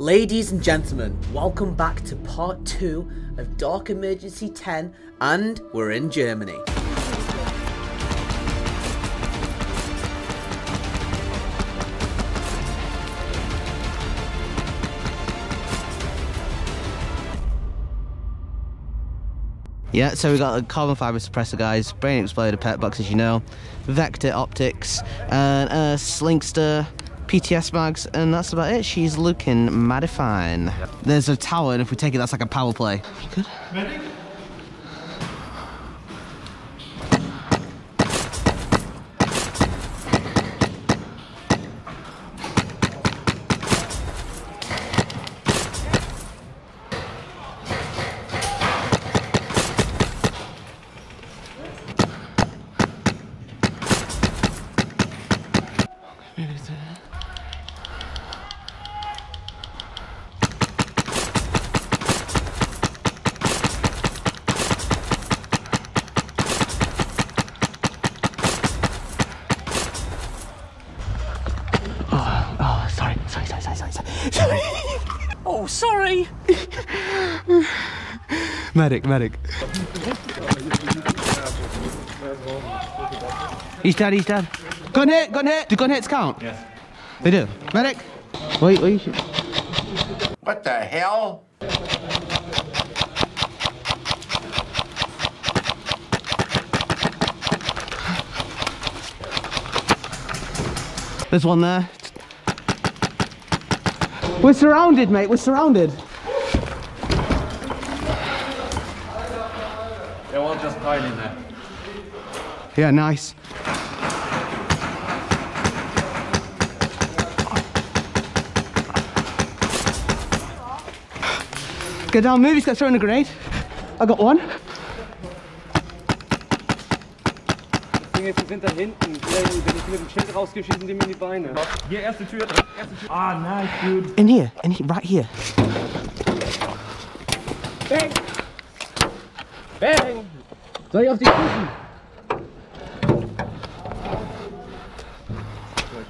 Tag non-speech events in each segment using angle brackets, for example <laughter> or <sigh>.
Ladies and gentlemen, welcome back to part 2 of Dark Emergency 10 and we're in Germany. Yeah, so we got a carbon fiber suppressor, guys, brain exploder pet box, as you know, vector optics, and a Slinkster PTS mags, and that's about it. She's looking mighty fine. There's a tower, and if we take it, that's like a power play. Good. Oh, medic, medic. He's dead, he's dead. Gun hit, gun hit. Do gun hits count? Yes. They do. Medic. Wait, wait. What the hell? There's one there. We're surrounded, mate. We're surrounded. They won't just pile in there. Yeah, nice. Get down, move. He's got throwing a grenade. I got one. Ding ist, sind da hinten. Vielleicht, ich mit dem Schild rausgehe, schießen in die Beine. Hier, erste Tür, erste Tür. Ah, nice, dude. In here, in here, right here. Bang! Bang! Soll ich auf die schießen?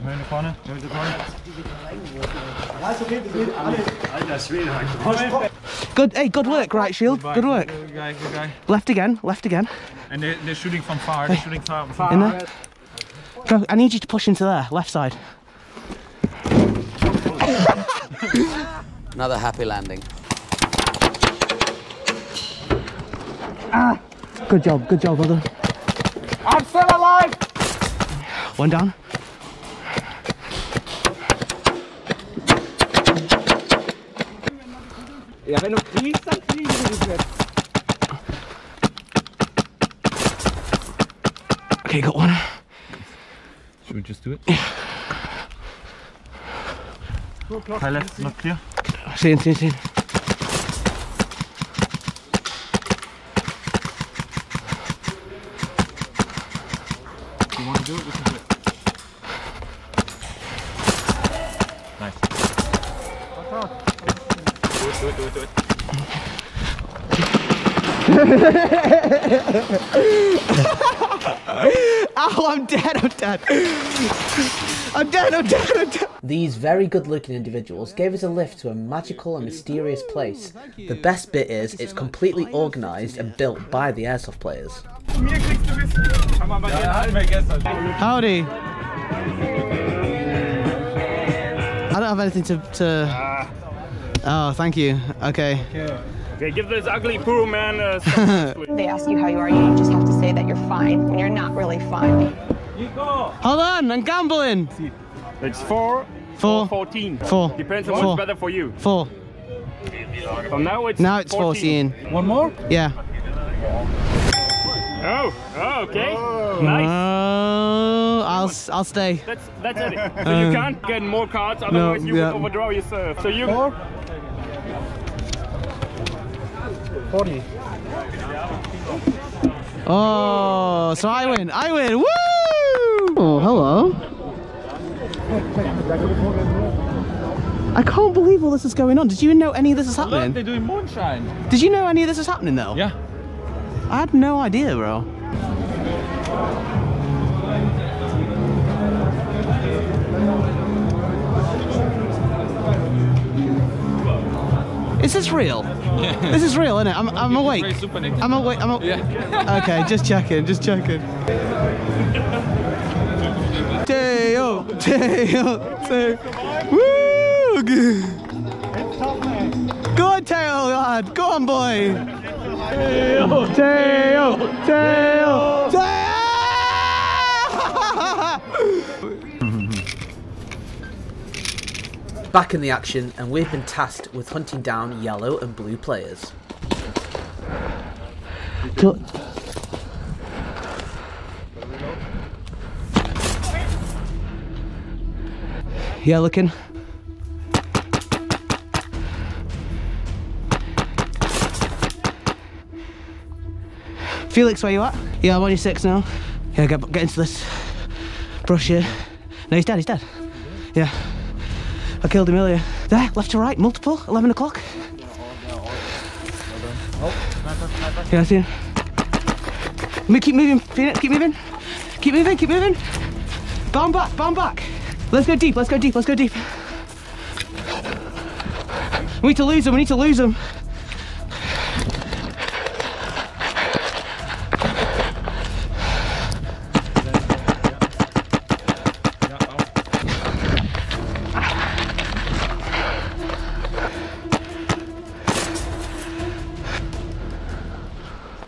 Möne vorne, Möne vorne. Alter Schwede, Good, hey, good work, right shield. Good work. Good guy, good guy. Left again, left again. And they're, they're shooting from far, they're shooting far. far. In there. Go, I need you to push into there, left side. Another happy landing. Ah. Good job, good job, brother. I'm still alive! One down. Ja, wenn du kriegst, dann kriegen wir dich jetzt. Okay, got one. Should we just do it? High left, not clear. See him, see どういうこ <laughs> Ow, I'm dead, I'm dead. I'm dead, I'm dead, I'm dead. These very good looking individuals gave us a lift to a magical and mysterious place. The best bit is it's completely organised and built by the airsoft players. Mir kriegst du Wissen. Kann man bei dir hatten wir gestern. Howdy. I don't have anything to. to... Oh, thank you. Okay. Okay, give this ugly poor man a <laughs> They ask you how you are, you just have to say that you're fine when you're not really fine. Hold on, I'm gambling. It's four, Four. 14. Four. Depends on Four. what's better for you. Four. So now it's Now it's 14. One more? Yeah. Oh, oh okay. Oh. Nice. Oh, I'll s- I'll stay. That's that's it. <laughs> So you uh, can't get more cards, otherwise you yeah. will overdraw yourself. So you Oh, so I win. I win. Woo! Oh, hello. I can't believe all this is going on. Did you know any of this is Look, happening? they're doing moonshine. Did you know any of this is happening though? Yeah. I had no idea, bro. This is this real? <laughs> This is real, isn't it? I'm, I'm awake. I'm awake. I'm awake. <laughs> Okay, just checking, just checking. Teo, Teo, Teo. Woo! Go on, Teo, lad. Go on, boy. Teo, Teo, Teo, Teo. Back in the action, and we've been tasked with hunting down yellow and blue players. Yeah, looking. Felix, where you at? Yeah, I'm on your six now. Yeah, get, get into this brush here. No, he's dead, he's dead. Yeah. I killed earlier. There, left to right, multiple, 11 o'clock. Yeah, I see him. Me keep moving, Phoenix, keep moving. Keep moving, keep moving. Bound back, bound back. Let's go deep, let's go deep, let's go deep. We need to lose him, we need to lose him.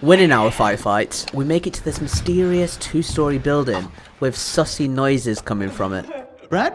Winning our firefights, we make it to this mysterious two-story building with sussy noises coming from it. Brad?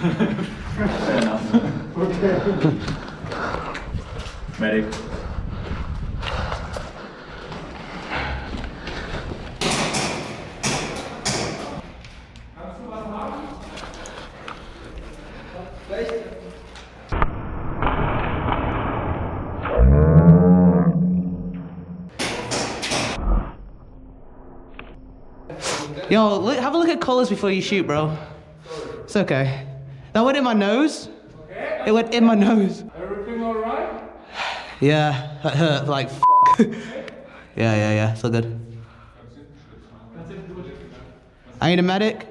<laughs> Medic. Yo, look, have a look at colours before you shoot, bro. It's okay. That went in my nose. It went in my nose. Everything alright? Yeah, that hurt like f- <laughs> Yeah, yeah, yeah, all good. I need a medic.